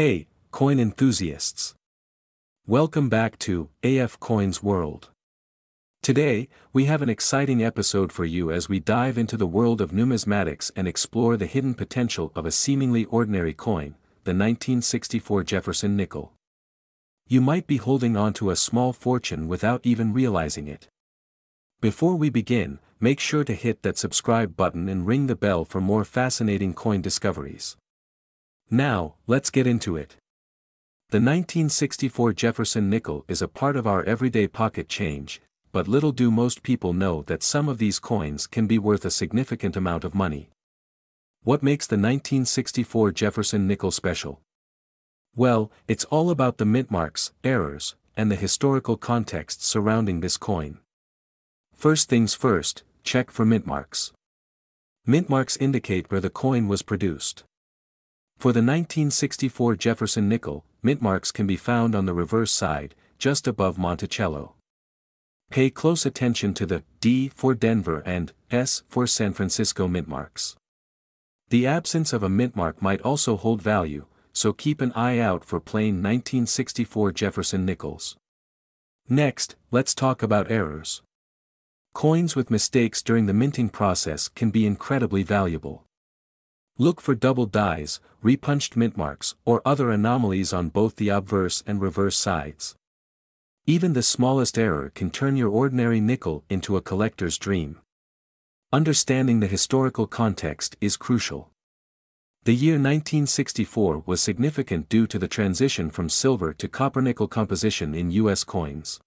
Hey, coin enthusiasts! Welcome back to AF Coins World. Today, we have an exciting episode for you as we dive into the world of numismatics and explore the hidden potential of a seemingly ordinary coin, the 1964 Jefferson nickel. You might be holding on to a small fortune without even realizing it. Before we begin, make sure to hit that subscribe button and ring the bell for more fascinating coin discoveries. Now, let's get into it. The 1964 Jefferson nickel is a part of our everyday pocket change, but little do most people know that some of these coins can be worth a significant amount of money. What makes the 1964 Jefferson nickel special? Well, it's all about the mint marks, errors, and the historical context surrounding this coin. First things first, check for mint marks. Mint marks indicate where the coin was produced. For the 1964 Jefferson nickel, mint marks can be found on the reverse side, just above Monticello. Pay close attention to the D for Denver and S for San Francisco mint marks. The absence of a mint mark might also hold value, so keep an eye out for plain 1964 Jefferson nickels. Next, let's talk about errors. Coins with mistakes during the minting process can be incredibly valuable. Look for double dies, repunched mint marks, or other anomalies on both the obverse and reverse sides. Even the smallest error can turn your ordinary nickel into a collector's dream. Understanding the historical context is crucial. The year 1964 was significant due to the transition from silver to copper-nickel composition in U.S. coins.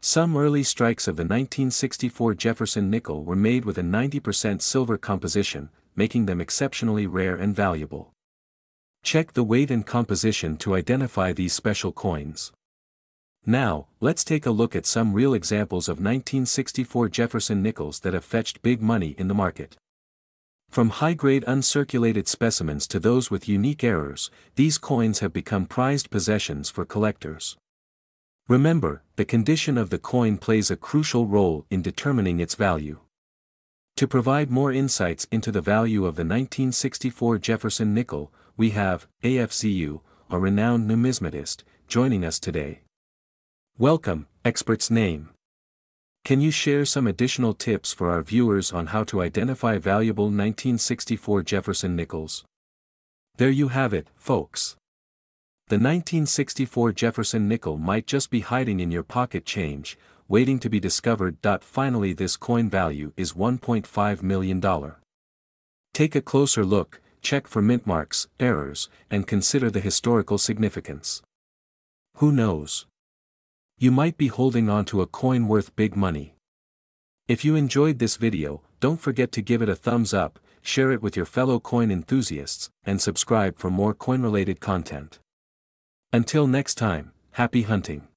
Some early strikes of the 1964 Jefferson nickel were made with a 90% silver composition, making them exceptionally rare and valuable. Check the weight and composition to identify these special coins. Now, let's take a look at some real examples of 1964 Jefferson nickels that have fetched big money in the market. From high-grade uncirculated specimens to those with unique errors, these coins have become prized possessions for collectors. Remember, the condition of the coin plays a crucial role in determining its value. To provide more insights into the value of the 1964 Jefferson nickel, we have AFZU, a renowned numismatist, joining us today. Welcome, expert's name. Can you share some additional tips for our viewers on how to identify valuable 1964 Jefferson nickels? There you have it, folks. The 1964 Jefferson nickel might just be hiding in your pocket change, waiting to be discovered. Finally this coin value is $1.5 million. Take a closer look, check for mint marks, errors, and consider the historical significance. Who knows? You might be holding on to a coin worth big money. If you enjoyed this video, don't forget to give it a thumbs up, share it with your fellow coin enthusiasts, and subscribe for more coin-related content. Until next time, happy hunting.